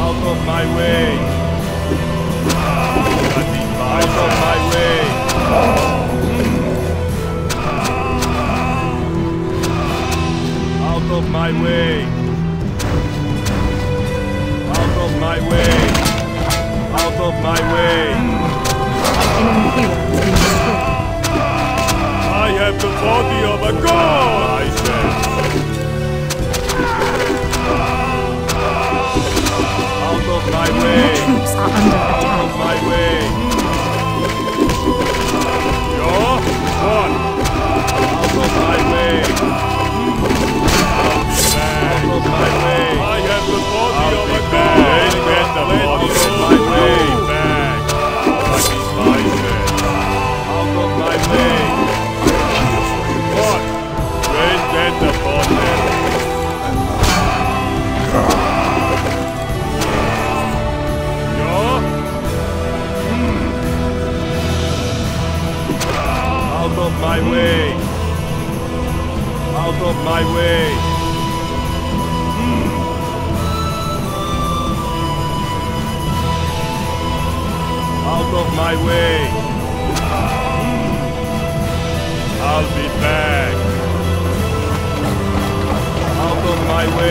Out of my way. Ah, Out of my way. Ah. Out of my way. Out of my way. Out of my way. I have the body of a god! Oh,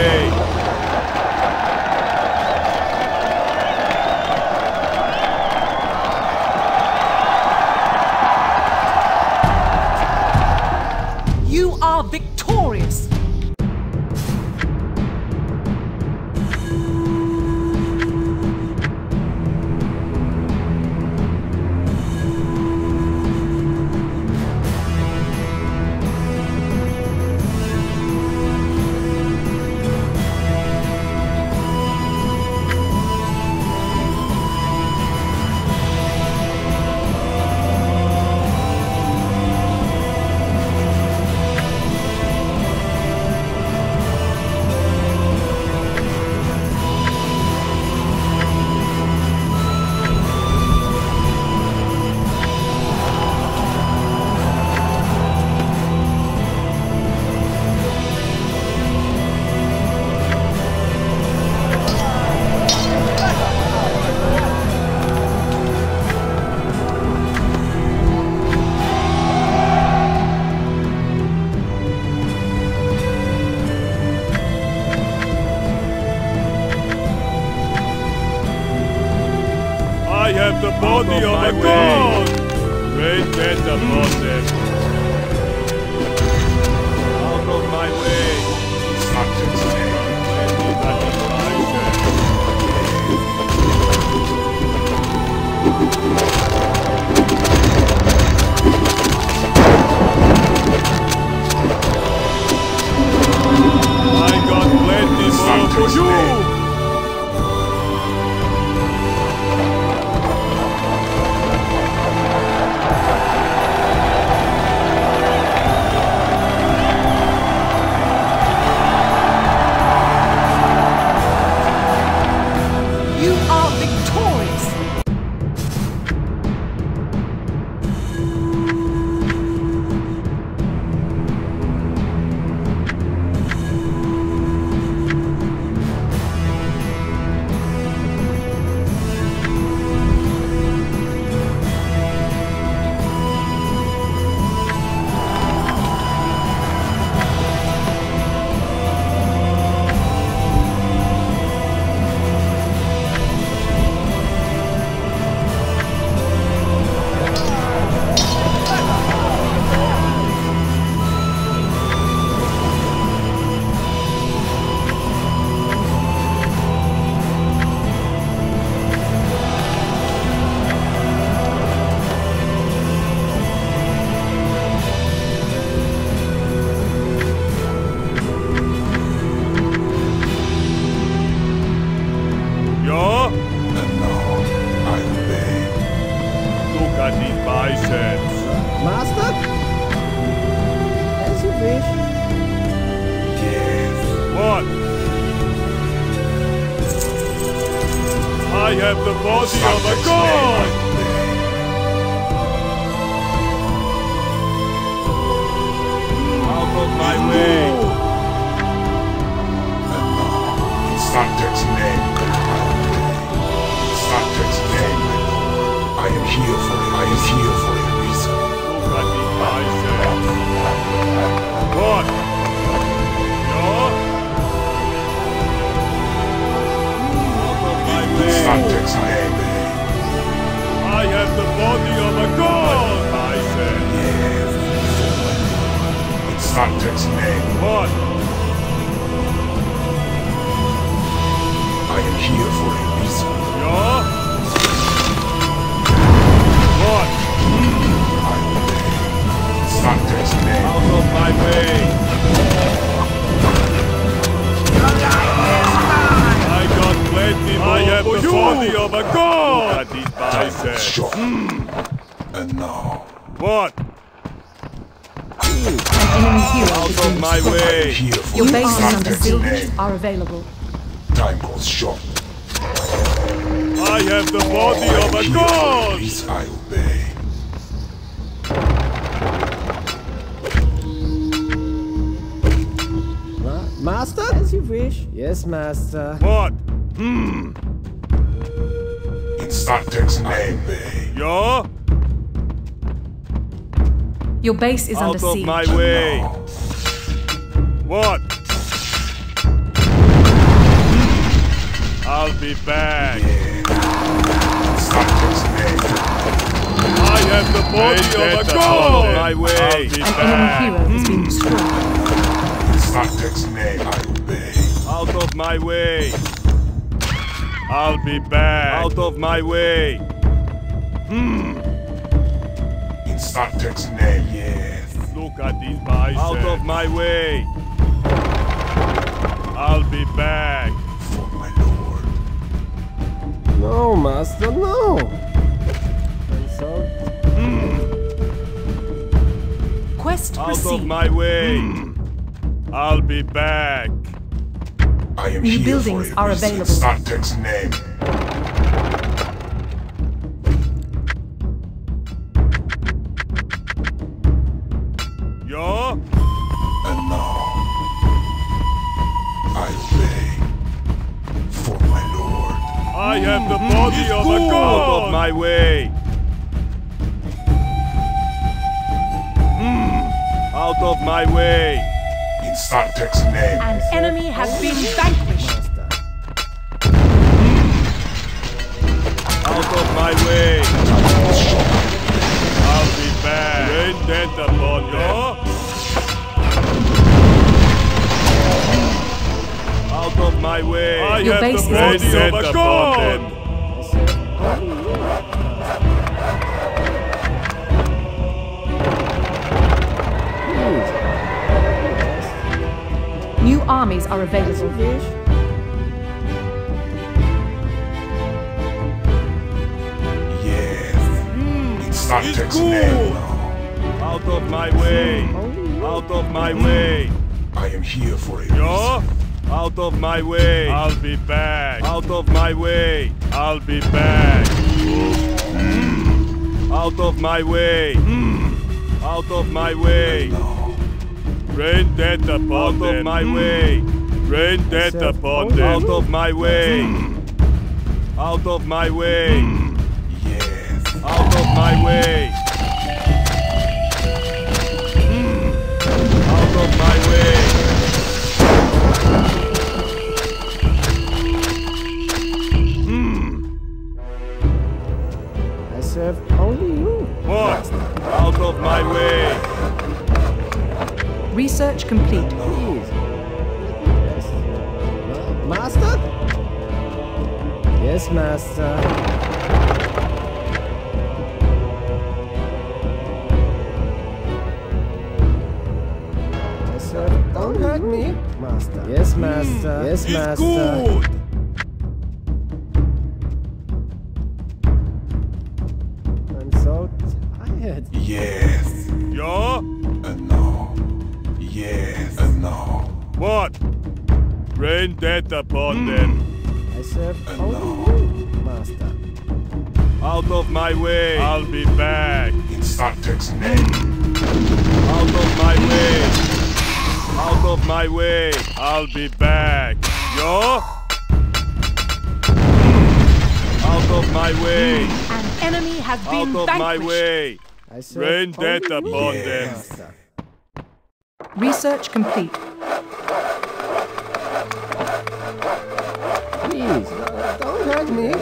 Bay. Subject's name Subject's name. I am here for. I am here for a reason. Let me die, God. No. Subject's name. I have the body of a god, I said. Yeah. Subject's name. What? And now, What? An enemy hero Out is of my way. Your a base is under Startex siege name. are available. Time goes short. I have the body of a Here for a god. reason. I obey. Ma- master? As you wish. Yes, master. What? Hmm. In Startex name. Obey. Yeah? Your base is under siege. Out of siege. my way. What? I'll be back. Startex name. I have the body of a god. My way. I'll be An enemy back. hero has been destroyed. In name. I obey. Out of my way. I'll be back. Out of my way. In Startex name. Yes. Look at these biceps. Out of my way. I'll be back. For my lord. No, master, no. And so, hmm. Quest Out of proceed. my way. Hmm. I'll be back. I am New here buildings for a are available. Startex name. My way. Hmm, out of my way. In Startex name. An enemy has been vanquished. master. Out of my way. I'll be back. Vendetta upon them. Out of my way. I Your have base the is of a siege. god. Armies are available. wish. Yes. In Startex It's good. name now. Out of my way. Out of my hmm. way. I am here for a Yeah? Out of my way. I'll be back. Out of my way. I'll be back. Hmm. Out of my way. Out of my way. Now, Rain death upon Out of my way. Rain death upon them. Out of my way. Out of my way. yes. Out of my way. Out of my way. I serve only you. What? Out of my way. Research complete. Please. Yes. Master? Yes, master. I serve. Don't hurt me, master. Yes, master. Yes, It's mm-hmm. mm. master. good. Death upon them. I serve only you, master. Out of my way. I'll be back. In Startex name. Out of my way. Out of my way. I'll be back. Yo? Out of my way. An enemy has Out been of my way. I serve Rain only death upon Yes. them. master. Research complete. Please, don't hurt me.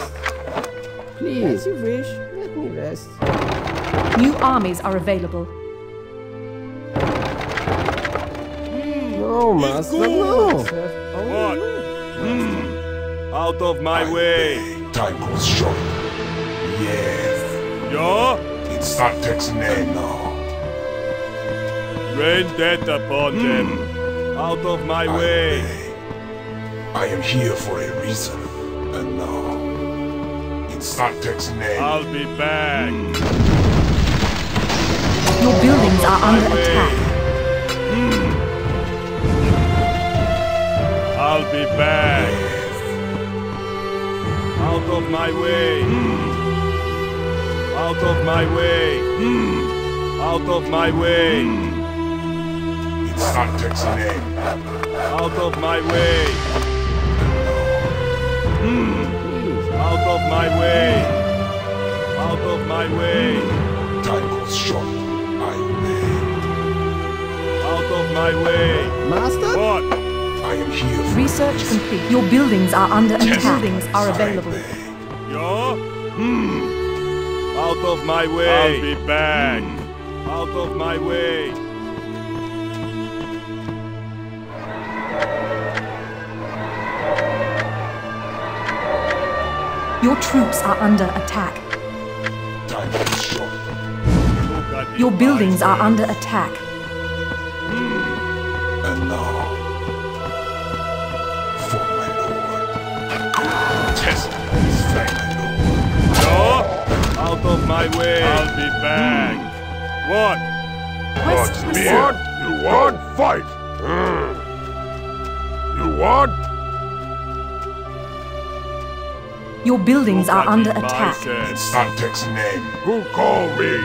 Please. As you wish. Let me rest. New armies are available. Oh, no, master, no. What? Hmm. Out of my way. Time goes short. Yes. Yeah? In Startek's name now. Rain death upon hmm. them. Out of my I way. obey. I am here for a reason. And now. In Startek's name. I'll be back. Hmm. Your buildings are My under way. attack. Hmm. I'll be back. Out of my way. Hmm. Out of my way. Out of my way. In Startek's name. Out of my way. Hmm. Out of my way. Out of my way. Time goes short. I obey. Out of my way. Master? What? I am here for Research a reason. complete. Your buildings are under attack. Buildings are I available. obey. Yeah? Hmm. Out of my way. I'll be back. Hmm. Out of my way. Your troops are under attack. Time goes short. Look at me, Your buildings are under attack. And now. For my lord. Test his faith, my lord. Yeah? Out of my way. I'll be back. What? Quest received. You want fight? Hmm. You want? Your buildings Look are under attack. bicep. In Startek's name. Who called me?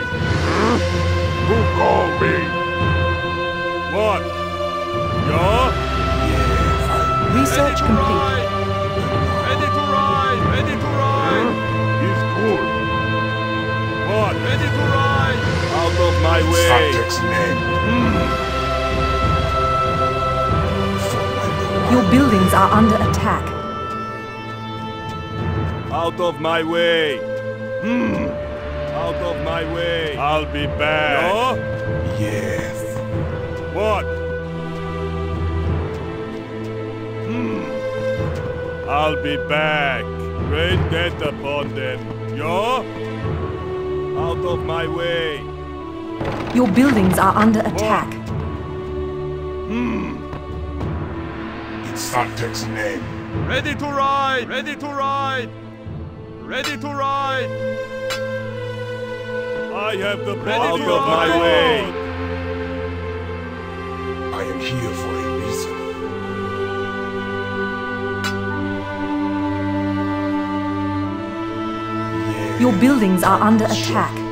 Who called me? What? Yeah? Yes, I Research complete. Ready to ride! Ready to ride! He's good. What? Ready to ride! Out of my way! Startek's name. For my lord. Your buildings are under attack. Out of my way! Hmm. Out of my way! I'll be back! Yeah? Yes. What? Hmm. I'll be back! Rain death upon them! Yeah? Out of my way! Your buildings are under attack. Hmm. In Startek's name. Ready to ride! Ready to ride! Ready to ride! I have the Ready out of my way! I am here for a reason. Yes. Your buildings are under Sure. attack.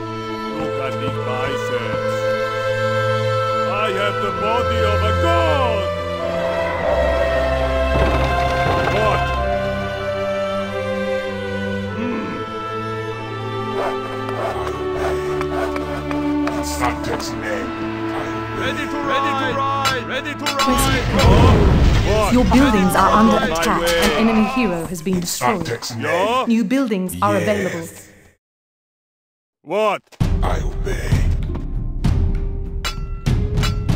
Buildings are under Out of my attack. An enemy hero has been destroyed. Startek's name. Yeah? New buildings are Yes. available. What? I obey.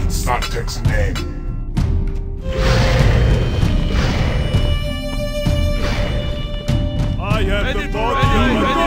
In Startek's name. I have the body